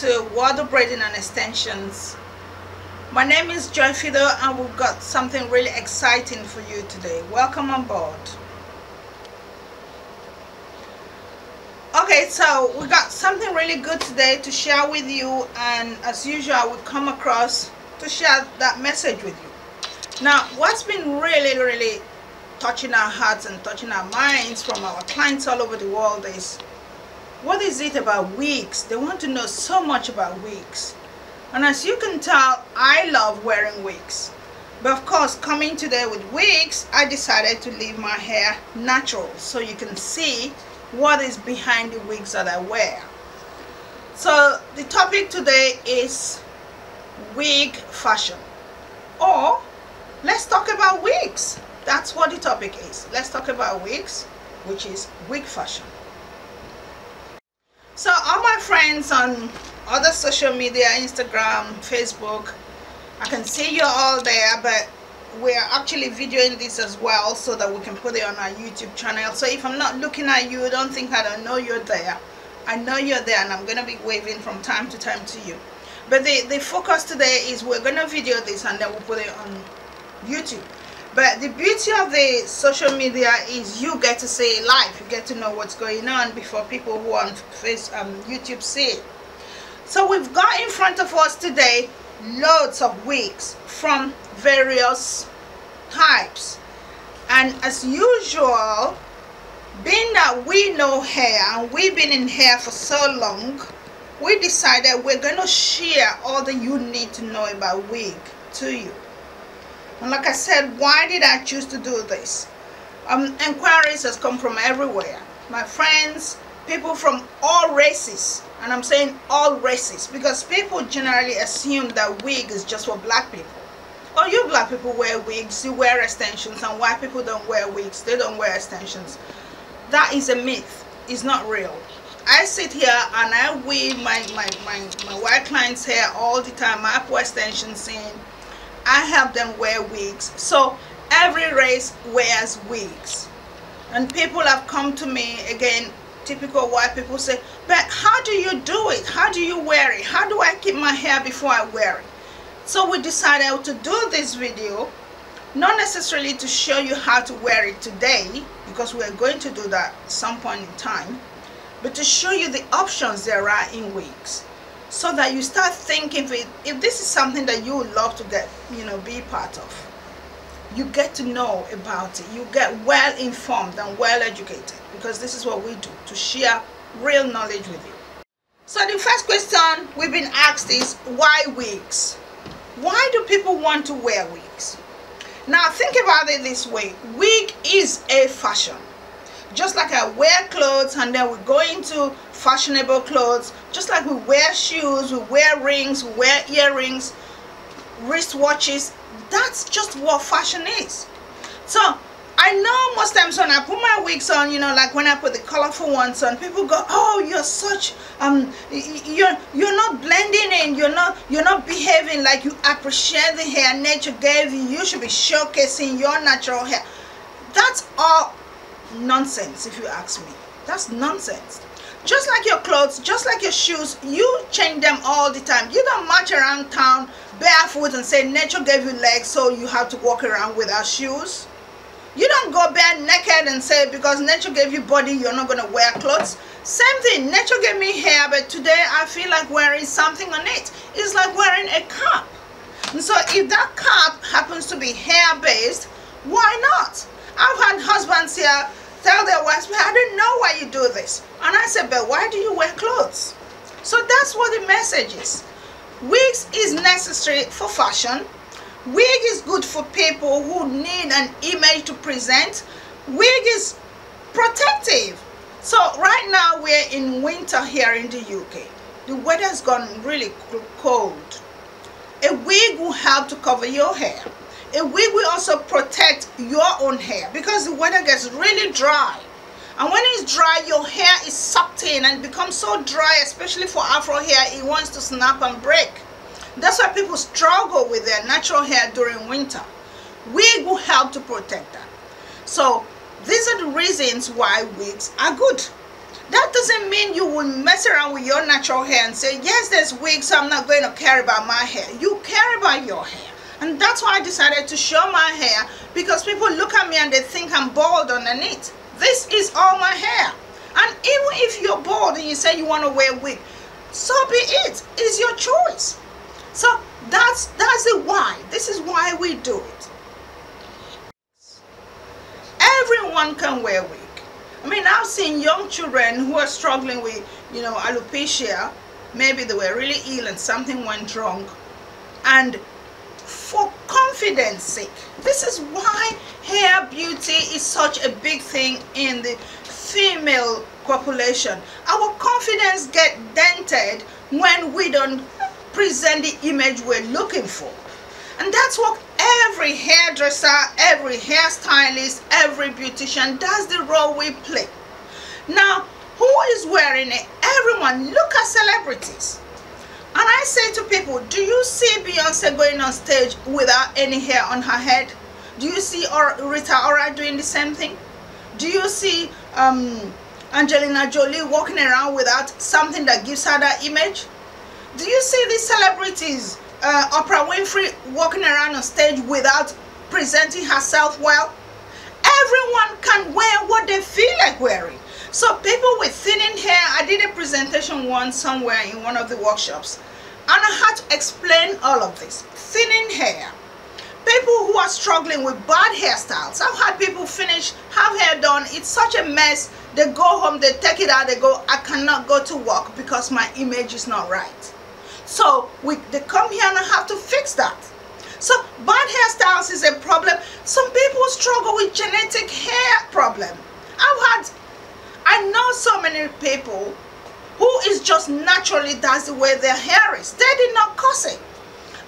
to World of Braiding and Extensions. My name is Joy Fido and we've got something really exciting for you today. Welcome on board. Okay, so we got something really good today to share with you and as usual I would come across to share that message with you. Now, what's been really, really touching our hearts and touching our minds from our clients all over the world is what is it about wigs? They want to know so much about wigs. And as you can tell, I love wearing wigs. But of course, coming today with wigs, I decided to leave my hair natural so you can see what is behind the wigs that I wear. So the topic today is wig fashion. Or let's talk about wigs. That's what the topic is. Let's talk about wigs, which is wig fashion. So all my friends on other social media, Instagram, Facebook, I can see you all there, but we're actually videoing this as well so that we can put it on our YouTube channel. So if I'm not looking at you, don't think I don't know you're there. I know you're there and I'm going to be waving from time to time to you. But the, the focus today is we're going to video this and then we'll put it on YouTube but the beauty of the social media is you get to see it live you get to know what's going on before people who on face um, youtube see it. So we've got in front of us today loads of wigs from various types. And as usual being that we know hair and we've been in hair for so long we decided we're going to share all that you need to know about wig to you and like I said, why did I choose to do this? Um, inquiries has come from everywhere. My friends, people from all races. And I'm saying all races because people generally assume that wig is just for black people. Oh, you black people wear wigs, you wear extensions, and white people don't wear wigs, they don't wear extensions. That is a myth. It's not real. I sit here and I weave my, my, my, my white clients' hair all the time. I put extensions in I have them wear wigs. So every race wears wigs. And people have come to me, again, typical white people say, but how do you do it? How do you wear it? How do I keep my hair before I wear it? So we decided to do this video, not necessarily to show you how to wear it today, because we're going to do that some point in time, but to show you the options there are in wigs so that you start thinking if, it, if this is something that you would love to get you know be part of you get to know about it. You get well informed and well educated because this is what we do to share real knowledge with you. So the first question we've been asked is why wigs? Why do people want to wear wigs? Now think about it this way. Wig is a fashion. Just like I wear clothes and then we go into fashionable clothes just like we wear shoes we wear rings we wear earrings wristwatches that's just what fashion is so I know most times when I put my wigs on, you know, like when I put the colorful ones on, people go, "Oh, you're such um, you're you're not blending in. You're not you're not behaving like you appreciate the hair nature gave you. You should be showcasing your natural hair." That's all nonsense if you ask me that's nonsense just like your clothes just like your shoes you change them all the time. You don't march around town barefoot and say nature gave you legs so you have to walk around without shoes. You don't go bare naked and say because nature gave you body you're not going to wear clothes. Same thing nature gave me hair but today i feel like wearing something on it. It's like wearing a cap and so if that cap happens to be hair based why not? I've had husbands here tell their wives, I didn't know why you do this. And I said, but why do you wear clothes? So that's what the message is. Wigs is necessary for fashion. Wig is good for people who need an image to present. Wig is protective. So right now we're in winter here in the UK. The weather's gone really cold. A wig will help to cover your hair a wig will also protect your own hair. Because the weather gets really dry and when it's dry your hair is sucked in and becomes so dry especially for afro hair it wants to snap and break. That's why people struggle with their natural hair during winter. Wig will help to protect that. So these are the reasons why wigs are good. That doesn't mean you will mess around with your natural hair and say, yes, there's wigs, so I'm not going to care about my hair. You care about your hair. And that's why I decided to show my hair because people look at me and they think I'm bald underneath. This is all my hair. And even if you're bald and you say you want to wear a wig, so be it. It's your choice. So that's that's the why. This is why we do it. Everyone can wear a wig. I mean, I've seen young children who are struggling with, you know, alopecia. Maybe they were really ill and something went wrong. And for confidence sake, this is why hair beauty is such a big thing in the female population. Our confidence get dented when we don't present the image we're looking for. And that's what every hairdresser, every hairstylist, every beautician, that's the role we play. Now, who is wearing it? Everyone, look at celebrities. And I say to people, do you see Beyonce going on stage without any hair on her head? Do you see or Rita Ora doing the same thing? Do you see um, Angelina Jolie walking around without something that gives her that image? Do you see these celebrities uh, Oprah Winfrey walking around on stage without presenting herself well. Everyone can wear what they feel like wearing. So people with thinning hair, I did a presentation once somewhere in one of the workshops and I had to explain all of this. Thinning hair. People who are struggling with bad hairstyles. I've had people finish, have hair done, it's such a mess. They go home, they take it out, they go, I cannot go to work because my image is not right. So we they come here and I have to fix that. So bad hairstyles is a problem. Some people struggle with genetic hair problem. I've had, I know so many people who is just naturally that's the way their hair is. They did not cause it.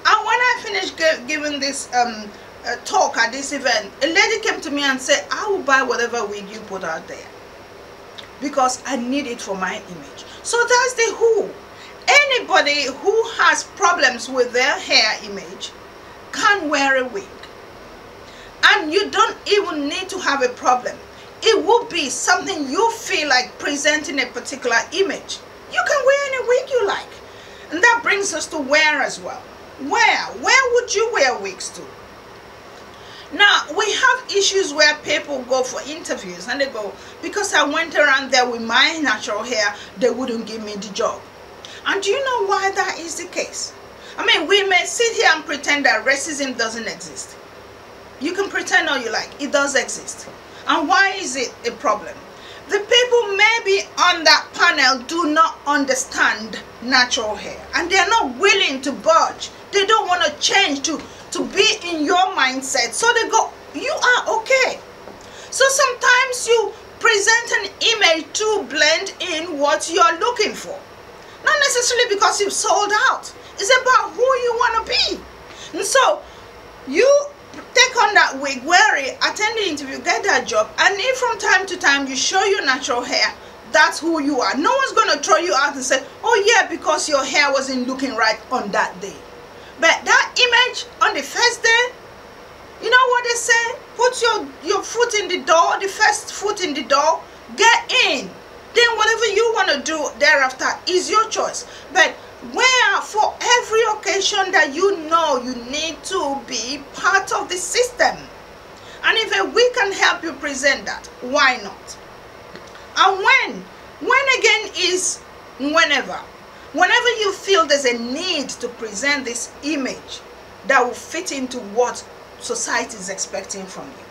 And when I finished giving this um, uh, talk at this event, a lady came to me and said, I will buy whatever wig you put out there because I need it for my image. So that's the who anybody who has problems with their hair image can wear a wig and you don't even need to have a problem it will be something you feel like presenting a particular image you can wear any wig you like and that brings us to wear as well where where would you wear wigs to now we have issues where people go for interviews and they go because i went around there with my natural hair they wouldn't give me the job and do you know why that is the case? I mean, we may sit here and pretend that racism doesn't exist. You can pretend all you like. It does exist. And why is it a problem? The people maybe on that panel do not understand natural hair. And they're not willing to budge. They don't want to change to, to be in your mindset. So they go, you are okay. So sometimes you present an image to blend in what you're looking for. Not necessarily because you've sold out. It's about who you want to be. And so you take on that wig, wear it, attend the interview, get that job, and if from time to time you show your natural hair, that's who you are. No one's going to throw you out and say, oh yeah, because your hair wasn't looking right on that day. But that image on the first day, you know what they say? Put your, your foot in the door, the first foot in the door, get in then whatever you want to do thereafter is your choice but where for every occasion that you know you need to be part of the system. And if we can help you present that why not? And when when again is whenever. Whenever you feel there's a need to present this image that will fit into what society is expecting from you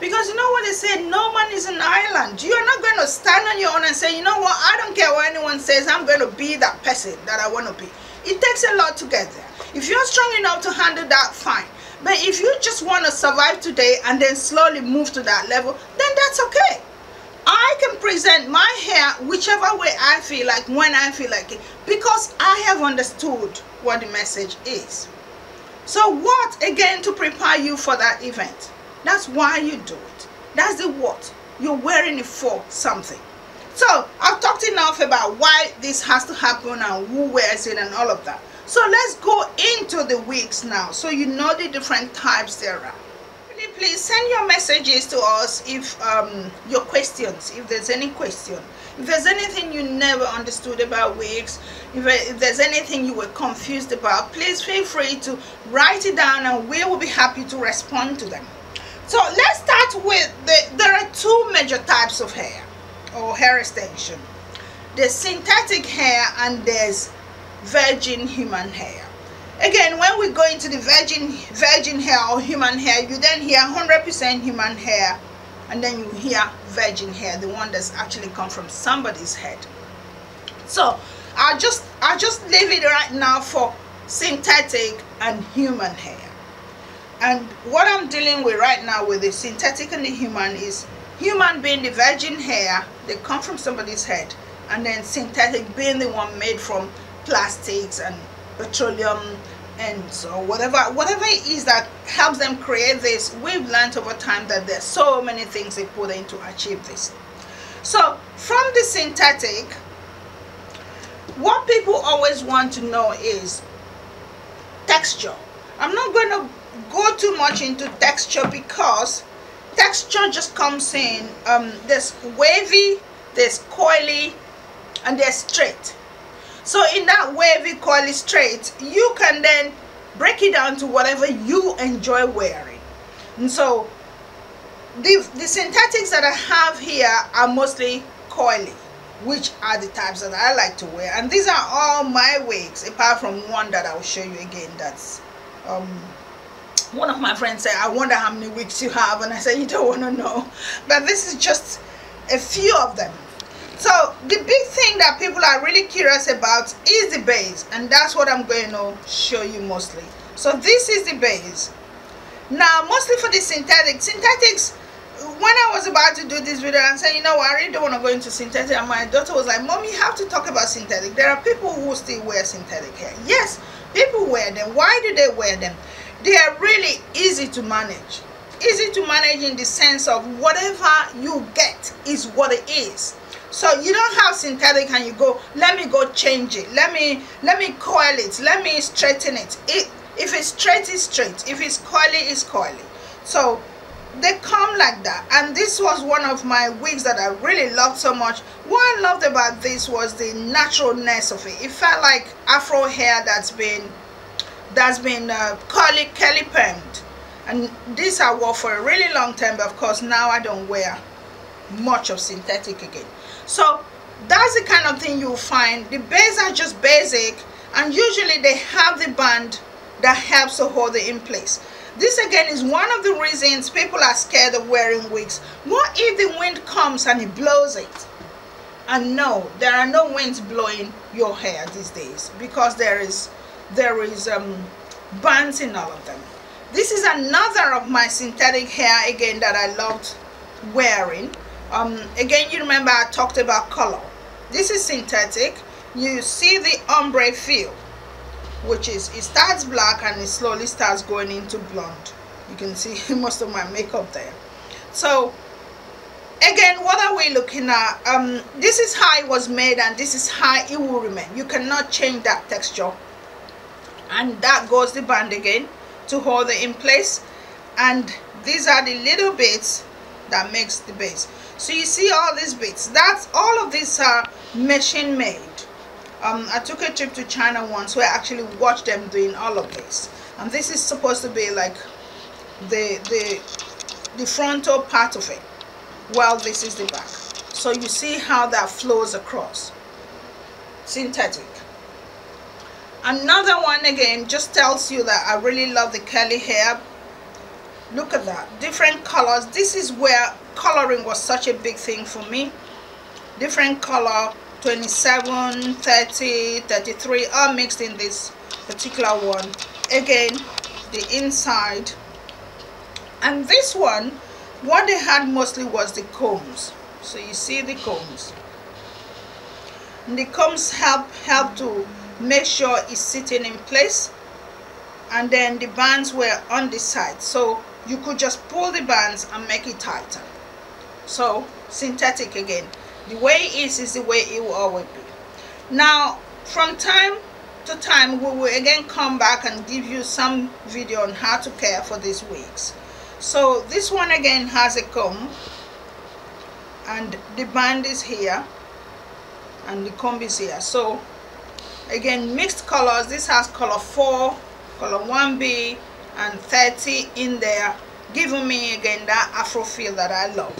because you know what they say, no man is an island. You are not going to stand on your own and say, you know what, I don't care what anyone says, I'm going to be that person that I want to be. It takes a lot to get there. If you're strong enough to handle that, fine. But if you just want to survive today and then slowly move to that level, then that's okay. I can present my hair whichever way I feel like, when I feel like it, because I have understood what the message is. So what, again, to prepare you for that event? That's why you do it. That's the what. You're wearing it for something. So I've talked enough about why this has to happen and who wears it and all of that. So let's go into the wigs now so you know the different types there are. Please send your messages to us if um, your questions, if there's any question. if there's anything you never understood about wigs if, if there's anything you were confused about please feel free to write it down and we will be happy to respond to them so let's start with the there are two major types of hair or hair extension. There's synthetic hair and there's virgin human hair. Again when we go into the virgin virgin hair or human hair you then hear 100% human hair and then you hear virgin hair the one that's actually come from somebody's head. So i'll just i'll just leave it right now for synthetic and human hair and what i'm dealing with right now with the synthetic and the human is human being the virgin hair they come from somebody's head. And then synthetic being the one made from plastics and petroleum and so whatever whatever it is that helps them create this we've learned over time that there's so many things they put in to achieve this. So from the synthetic what people always want to know is texture. I'm not going to go too much into texture because texture just comes in um, there's wavy there's coily and there's straight so in that wavy coily straight, you can then break it down to whatever you enjoy wearing. And so the, the synthetics that I have here are mostly coily, which are the types that I like to wear. And these are all my wigs, apart from one that I'll show you again. That's um, one of my friends said, I wonder how many weeks you have. And I said, you don't want to know. But this is just a few of them. So the big thing that people are really curious about is the base and that's what i'm going to show you mostly. So this is the base. Now mostly for the synthetic synthetics when i was about to do this video and saying you know i really don't want to go into synthetic. And my daughter was like mom you have to talk about synthetic. There are people who still wear synthetic hair. Yes people wear them. Why do they wear them they are really easy to manage. Easy to manage in the sense of whatever you get is what it is. So you don't have synthetic and you go let me go change it. Let me let me coil it. Let me straighten it, it if it's straight it's straight. If it's coily it's coily. So they come like that. And this was one of my wigs that i really loved so much. What i loved about this was the naturalness of it. It felt like afro hair that's been that's been uh, curly curly permed and this i wore for a really long time but of course now i don't wear much of synthetic again. So that's the kind of thing you'll find. The bases are just basic and usually they have the band that helps to hold it in place. This again is one of the reasons people are scared of wearing wigs. What if the wind comes and it blows it? And no there are no winds blowing your hair these days because there is there is um bands in all of them. This is another of my synthetic hair again that i loved wearing. Um, again you remember I talked about color. This is synthetic. You see the ombre feel which is it starts black and it slowly starts going into blonde. You can see most of my makeup there. So again what are we looking at? Um this is how it was made and this is how it will remain. You cannot change that texture and that goes the band again to hold it in place. And these are the little bits that makes the base so you see all these bits. That's all of these are machine made. Um, I took a trip to China once where I actually watched them doing all of this. And this is supposed to be like the the the frontal part of it. While this is the back. So you see how that flows across. Synthetic another one again just tells you that I really love the curly hair. Look at that. Different colors. This is where coloring was such a big thing for me. Different color 27 30 33 all mixed in this particular one. Again the inside. And this one what they had mostly was the combs. So you see the combs. And the combs help help to make sure it's sitting in place. And then the bands were on the side. So you could just pull the bands and make it tighter. So synthetic again. The way it is is the way it will always be. Now from time to time we will again come back and give you some video on how to care for these wigs. So this one again has a comb. And the band is here. And the comb is here. So again mixed colors. This has color 4 color 1b and 30 in there giving me again that afro feel that i love.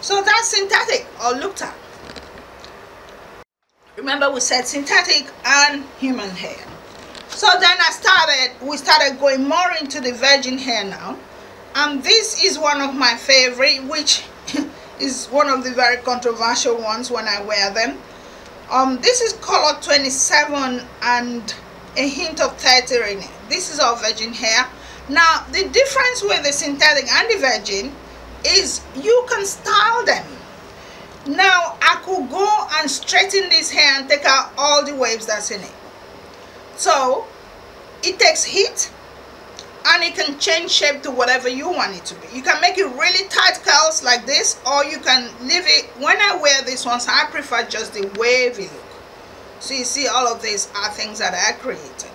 So that's synthetic or looked at. Remember we said synthetic and human hair. So then i started we started going more into the virgin hair now. And this is one of my favorite which is one of the very controversial ones when i wear them um this is color 27 and a hint of 30 in it. This is our virgin hair. Now the difference with the synthetic and the virgin is you can style them. Now i could go and straighten this hair and take out all the waves that's in it. So it takes heat and it can change shape to whatever you want it to be. You can make it really tight curls like this or you can leave it when i wear these ones i prefer just the wavy look. So you see all of these are things that i created.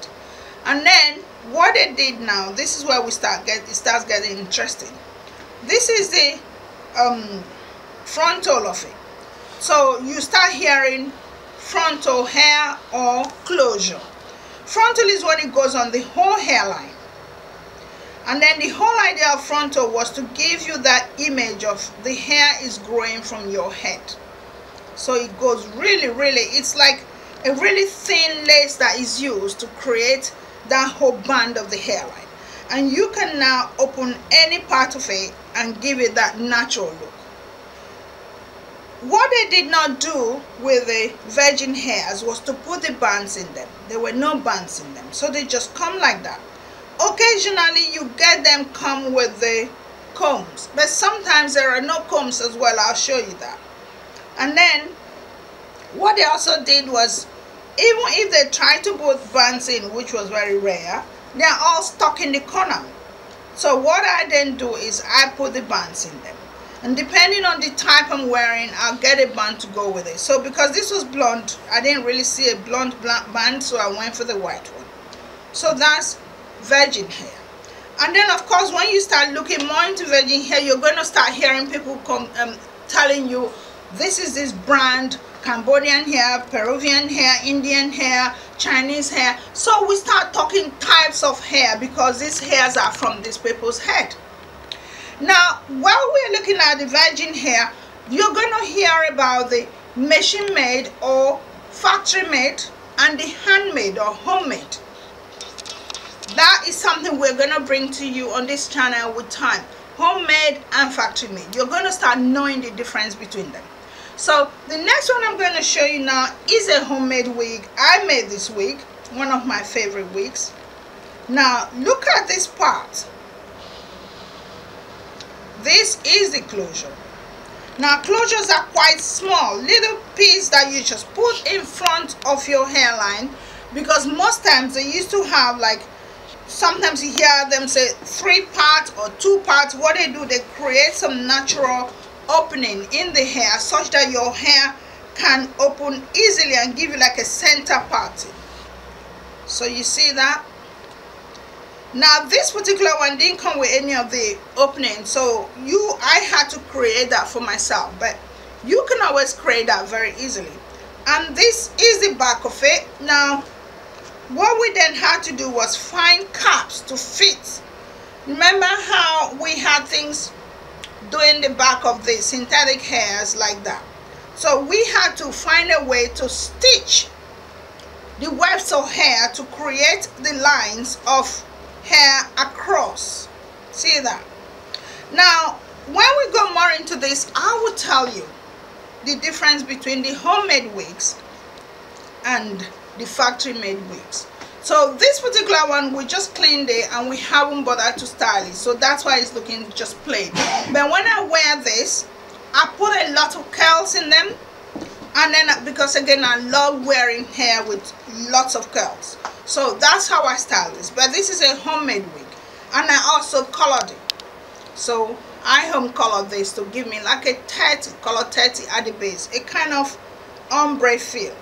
And then what I did now this is where we start get it starts getting interesting. This is the um frontal of it. So you start hearing frontal hair or closure. Frontal is when it goes on the whole hairline and then the whole idea of frontal was to give you that image of the hair is growing from your head. So it goes really really it's like a really thin lace that is used to create that whole band of the hairline. And you can now open any part of it and give it that natural look. What they did not do with the virgin hairs was to put the bands in them. There were no bands in them. So they just come like that occasionally you get them come with the combs but sometimes there are no combs as well i'll show you that. And then what they also did was even if they tried to put bands in which was very rare they're all stuck in the corner. So what i then do is i put the bands in them. And depending on the type i'm wearing i'll get a band to go with it. So because this was blonde i didn't really see a blonde band so i went for the white one. So that's virgin hair and then of course when you start looking more into virgin hair you're going to start hearing people come um, telling you this is this brand Cambodian hair, Peruvian hair, Indian hair, Chinese hair. So we start talking types of hair because these hairs are from these people's head. Now, while we're looking at the virgin hair, you're going to hear about the machine made or factory made and the handmade or homemade that is something we're to bring to you on this channel with time. Homemade and factory made. You're to start knowing the difference between them. So the next one i'm going to show you now is a homemade wig. I made this wig one of my favorite wigs. Now look at this part. This is the closure. Now closures are quite small little piece that you just put in front of your hairline because most times they used to have like sometimes you hear them say three parts or two parts. What they do they create some natural opening in the hair such that your hair can open easily and give you like a center parting so you see that? Now this particular one didn't come with any of the opening so you i had to create that for myself but you can always create that very easily. And this is the back of it. Now what we then had to do was find caps to fit. Remember how we had things doing the back of the synthetic hairs like that? So we had to find a way to stitch the webs of hair to create the lines of hair across. See that? Now when we go more into this i will tell you the difference between the homemade wigs and the factory made wigs so this particular one we just cleaned it and we haven't bothered to style it. So that's why it's looking just plain. But when i wear this i put a lot of curls in them. And then uh, because again i love wearing hair with lots of curls. So that's how i style this. But this is a homemade wig. And i also colored it. So i home colored this to give me like a 30 color 30 at the base. A kind of ombre feel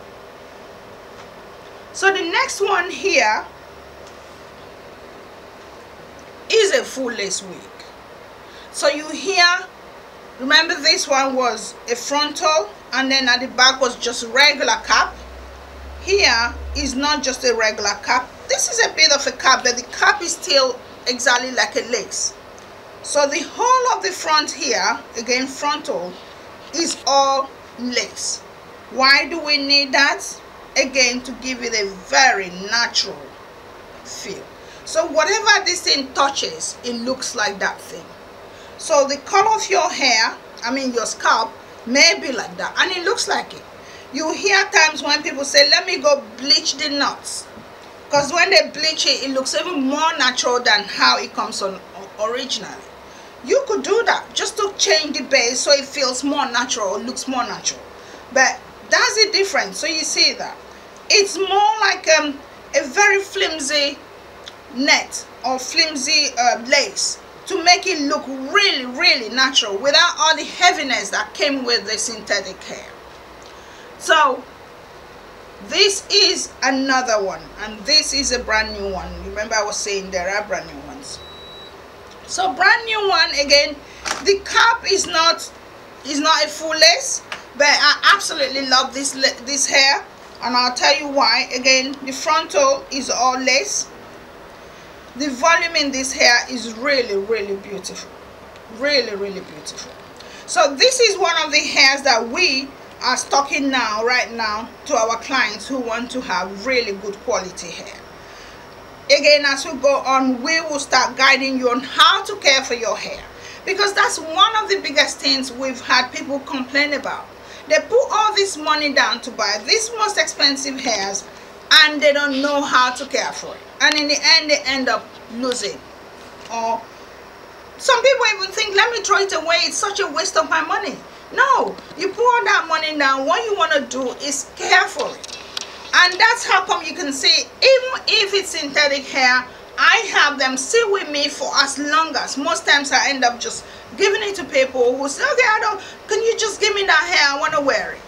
so the next one here is a full lace wig so you hear remember this one was a frontal and then at the back was just regular cap. Here is not just a regular cap. This is a bit of a cap but the cap is still exactly like a lace. So the whole of the front here again frontal is all lace. Why do we need that again to give it a very natural feel. So whatever this thing touches it looks like that thing. So the color of your hair i mean your scalp may be like that. And it looks like it. You hear times when people say let me go bleach the knots because when they bleach it it looks even more natural than how it comes on originally. You could do that just to change the base so it feels more natural looks more natural. But that's the difference. So you see that. It's more like um, a very flimsy net or flimsy uh, lace to make it look really really natural without all the heaviness that came with the synthetic hair. So this is another one and this is a brand new one. Remember i was saying there are brand new ones. So brand new one again the cap is not is not a full lace but i absolutely love this this hair and i'll tell you why. Again the frontal is all lace. The volume in this hair is really really beautiful. Really really beautiful. So this is one of the hairs that we are stocking now right now to our clients who want to have really good quality hair. Again as we go on we will start guiding you on how to care for your hair. Because that's one of the biggest things we've had people complain about they put all this money down to buy these most expensive hairs and they don't know how to care for it. And in the end they end up losing. Or some people even think let me throw it away. It's such a waste of my money. No you pour that money down. What you want to do is care for it. And that's how come you can see even if it's synthetic hair I have them sit with me for as long as most times I end up just giving it to people who say okay I don't can you just give me that hair? I want to wear it.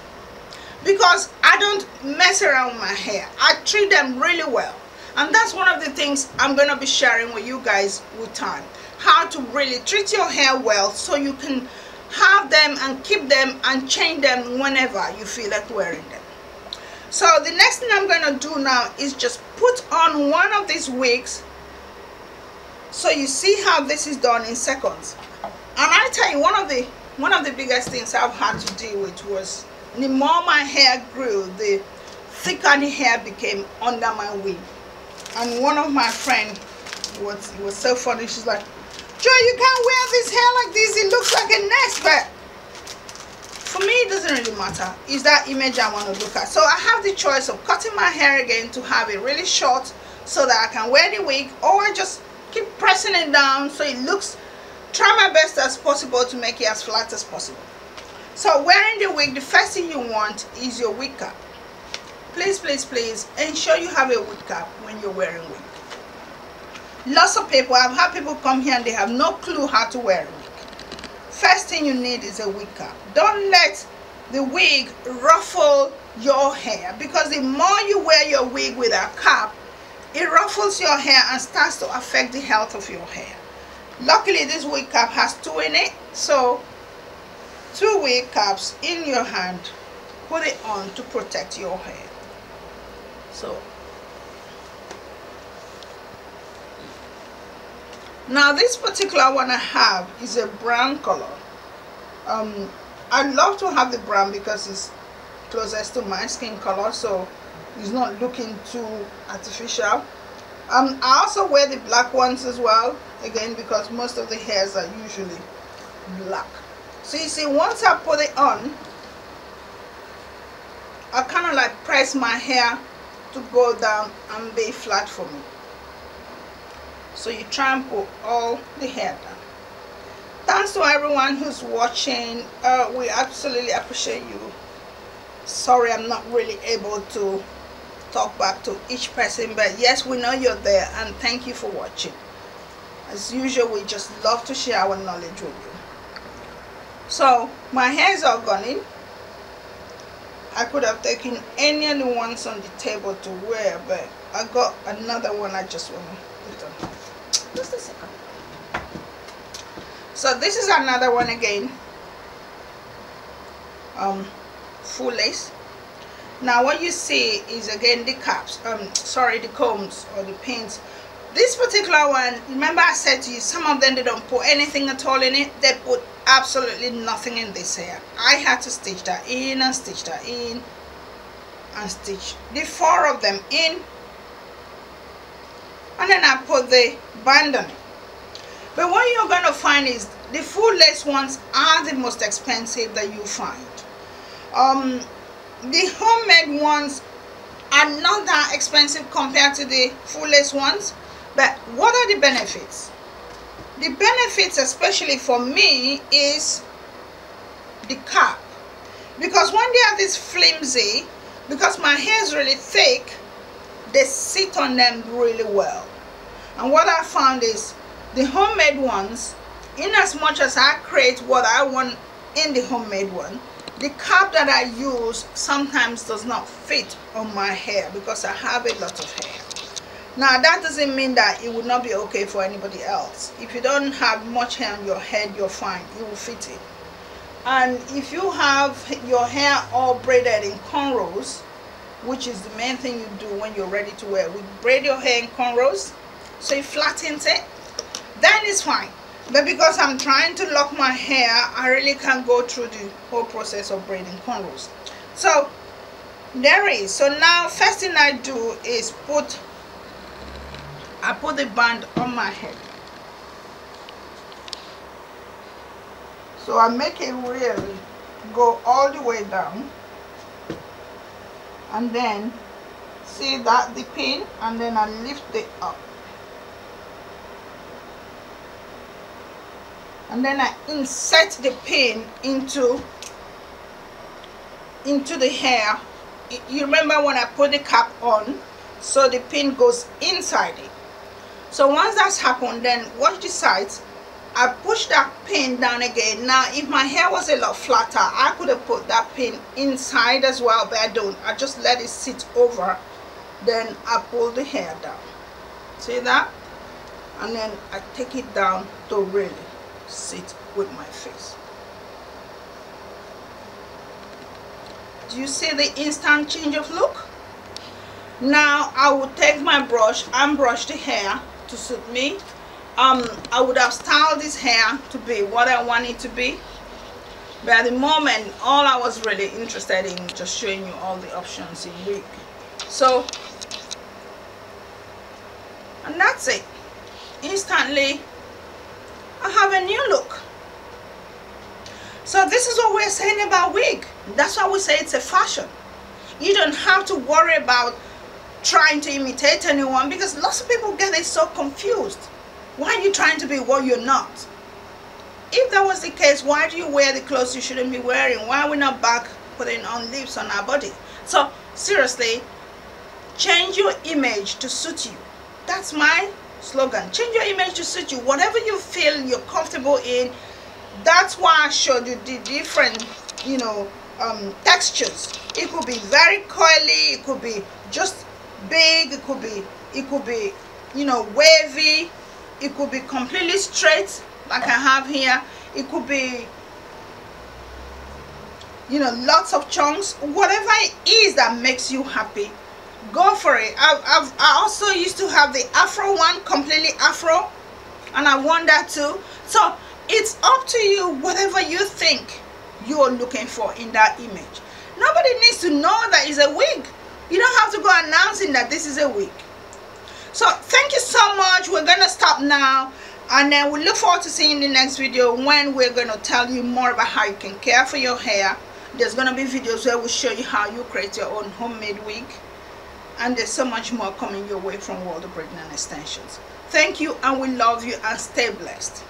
Because I don't mess around with my hair. I treat them really well. And that's one of the things I'm going to be sharing with you guys with time. How to really treat your hair well so you can have them and keep them and change them whenever you feel like wearing them. So the next thing I'm going to do now is just put on one of these wigs so you see how this is done in seconds. And I tell you one of the one of the biggest things I've had to deal with was the more my hair grew the thicker the hair became under my wig. And one of my friends was was so funny she's like Joy you can't wear this hair like this it looks like a nest. But for me it doesn't really matter. Is that image I want to look at. So I have the choice of cutting my hair again to have it really short so that I can wear the wig or just keep pressing it down so it looks try my best as possible to make it as flat as possible. So wearing the wig the first thing you want is your wig cap. Please please please ensure you have a wig cap when you're wearing wig. Lots of people i've had people come here and they have no clue how to wear a wig. First thing you need is a wig cap. Don't let the wig ruffle your hair because the more you wear your wig with a cap it ruffles your hair and starts to affect the health of your hair. Luckily this wig cap has two in it so two wig caps in your hand put it on to protect your hair. So now this particular one I have is a brown color. Um, I love to have the brown because it's closest to my skin color so it's not looking too artificial. Um, I also wear the black ones as well again because most of the hairs are usually black. So you see once I put it on I kind of like press my hair to go down and be flat for me. So you try and put all the hair down. Thanks to everyone who's watching uh, we absolutely appreciate you. Sorry I'm not really able to talk back to each person but yes we know you're there and thank you for watching. As usual we just love to share our knowledge with you. So my hair is all gone. In I could have taken any of the ones on the table to wear but I got another one I just want to put on. Just a second. So this is another one again. Um full lace now what you see is again the caps um sorry the combs or the pins. This particular one remember i said to you some of them they don't put anything at all in it. They put absolutely nothing in this hair i had to stitch that in and stitch that in and stitch the four of them in. And then i put the band on it. But what you're going to find is the full lace ones are the most expensive that you find. Um the homemade ones are not that expensive compared to the full lace ones but what are the benefits? The benefits especially for me is the cap. Because when they are this flimsy because my hair is really thick they sit on them really well. And what I found is the homemade ones in as much as I create what I want in the homemade one the cap that I use sometimes does not fit on my hair because I have a lot of hair. Now that doesn't mean that it would not be okay for anybody else. If you don't have much hair on your head you're fine. You will fit it. And if you have your hair all braided in cornrows which is the main thing you do when you're ready to wear we braid your hair in cornrows so it flattens it then it's fine but because I'm trying to lock my hair I really can't go through the whole process of braiding cornrows. So there is. So now first thing I do is put I put the band on my head. So I make it really go all the way down. And then see that the pin? And then I lift it up and then I insert the pin into into the hair. You remember when I put the cap on? So the pin goes inside it. So once that's happened then watch the sides I push that pin down again. Now if my hair was a lot flatter I could have put that pin inside as well but I don't. I just let it sit over. Then I pull the hair down. See that? And then I take it down to really sit with my face. Do you see the instant change of look? Now I will take my brush and brush the hair to suit me. Um, I would have styled this hair to be what I want it to be. But at the moment, all I was really interested in just showing you all the options in wig. So, and that's it. Instantly, I have a new look. So this is what we're saying about wig. That's why we say it's a fashion. You don't have to worry about trying to imitate anyone because lots of people get it so confused. Why are you trying to be what you're not? If that was the case, why do you wear the clothes you shouldn't be wearing? Why are we not back putting on lips on our body? So seriously, change your image to suit you. That's my slogan change your image to suit you. Whatever you feel you're comfortable in. That's why i showed you the different you know um, textures. It could be very curly it could be just big it could be it could be you know wavy it could be completely straight like i have here. It could be you know lots of chunks. Whatever it is that makes you happy go for it. I've, I've, i also used to have the afro one completely afro and i want that too. So it's up to you whatever you think you're looking for in that image. Nobody needs to know that it's a wig. You don't have to go announcing that this is a wig. So thank you so much. We're gonna stop now and then we look forward to seeing the next video when we're going to tell you more about how you can care for your hair. There's going to be videos where we show you how you create your own homemade wig and there's so much more coming your way from World of and Extensions. Thank you and we love you and stay blessed.